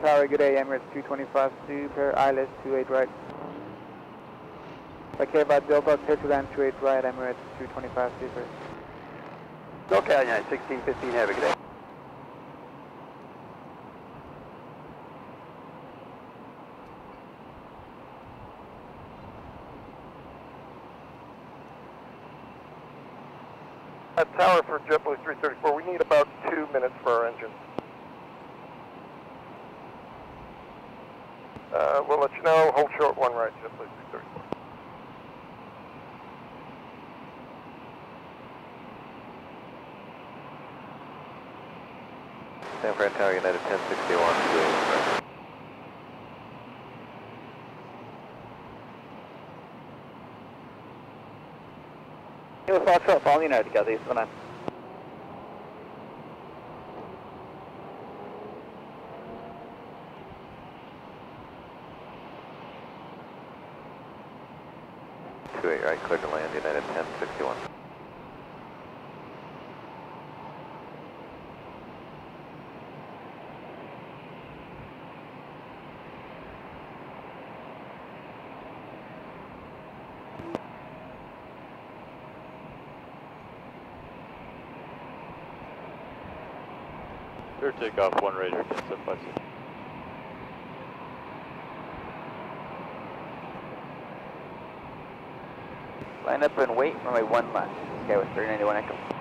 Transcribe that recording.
Tower, good day, Emirates 225 Super, ILS 28 right. Okay, about Delta, clear to land 28 right, Emirates 225 Super. Okay, United 1615, have a good day. At Tower for JetBlue 334, we need about two minutes for our engine. Uh, we'll let you know. Hold short one right, just please. 634. San Fran Tower United 1061. Foxtrot, following United, South United, South United, South United, 28 right, clear to land, United 1061. Clear takeoff, one radar, can set Line up and wait, runway 1 left. Okay, with 391 Echo.